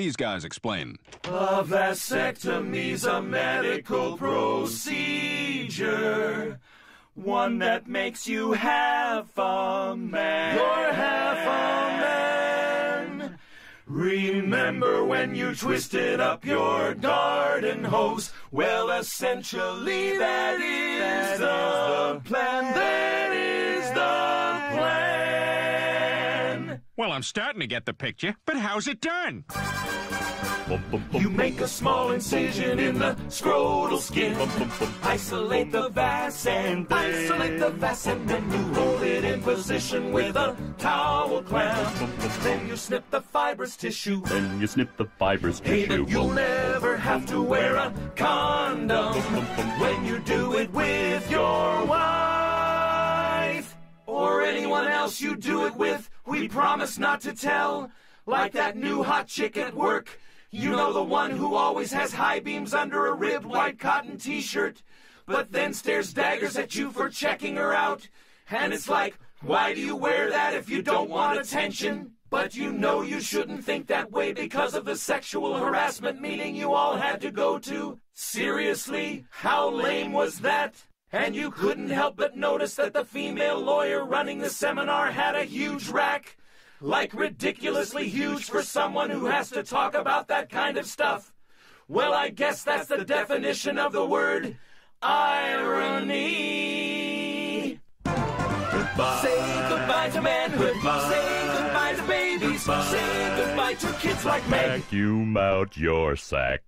These guys explain. A vasectomy's a medical procedure. One that makes you half a man. You're half a man. Remember when you twisted up your garden hose? Well, essentially, that is the plan. Well, I'm starting to get the picture, but how's it done? You make a small incision in the scrotal skin. Isolate the vas and then isolate the vas and then you hold it in position with a towel clamp. Then you snip the fibrous tissue. Then you snip the fibrous Hey, tissue. but you'll never have to wear a condom when you do it with your wife or anyone else you do it with. We promise not to tell, like that new hot chick at work. You know the one who always has high beams under a ribbed white cotton t-shirt, but then stares daggers at you for checking her out. And it's like, why do you wear that if you don't want attention? But you know you shouldn't think that way because of the sexual harassment meeting you all had to go to. Seriously? How lame was that? And you couldn't help but notice that the female lawyer running the seminar had a huge rack. Like ridiculously huge for someone who has to talk about that kind of stuff. Well, I guess that's the definition of the word irony. Goodbye. Say goodbye to manhood. Say goodbye to babies. Say goodbye to kids like Meg. Vacuum out your sack.